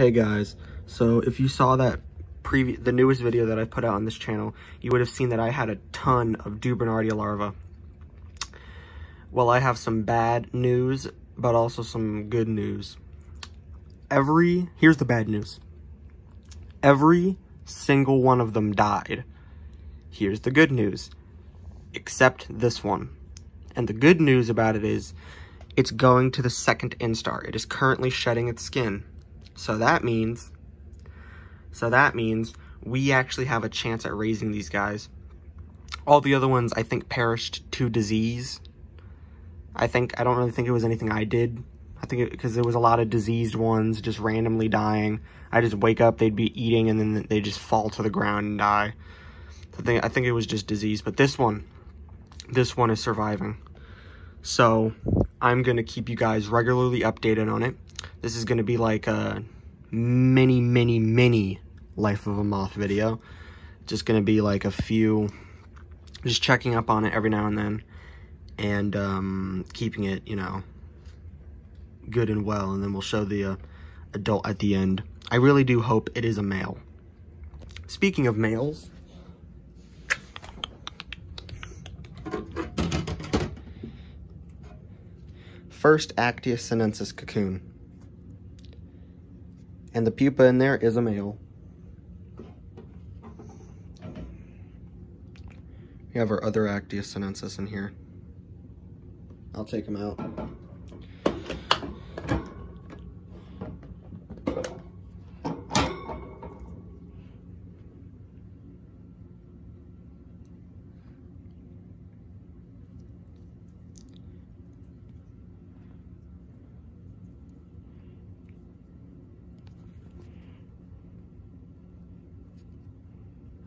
Hey guys, so if you saw that previous, the newest video that I put out on this channel, you would have seen that I had a ton of Dubernardia larvae. Well, I have some bad news, but also some good news. Every, here's the bad news. Every single one of them died. Here's the good news, except this one. And the good news about it is, it's going to the second instar. It is currently shedding its skin. So that means, so that means we actually have a chance at raising these guys. All the other ones, I think, perished to disease. I think, I don't really think it was anything I did. I think because there was a lot of diseased ones just randomly dying. I just wake up, they'd be eating, and then they just fall to the ground and die. I think, I think it was just disease. But this one, this one is surviving. So I'm going to keep you guys regularly updated on it. This is going to be like a many, many, many Life of a Moth video. Just going to be like a few, just checking up on it every now and then. And um, keeping it, you know, good and well. And then we'll show the uh, adult at the end. I really do hope it is a male. Speaking of males, first Actias sinensis cocoon. And the pupa in there is a male. We have our other Actias sinensis in here. I'll take him out.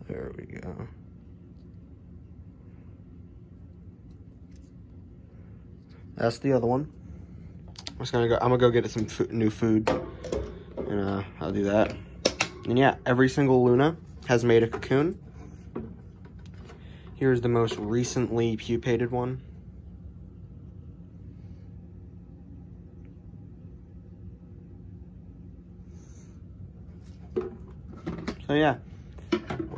There we go. That's the other one. I'm just gonna go. I'm gonna go get some new food, and uh, I'll do that. And yeah, every single Luna has made a cocoon. Here's the most recently pupated one. So yeah.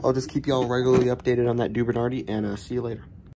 I'll just keep y'all regularly updated on that Dubernardi, and uh, see you later.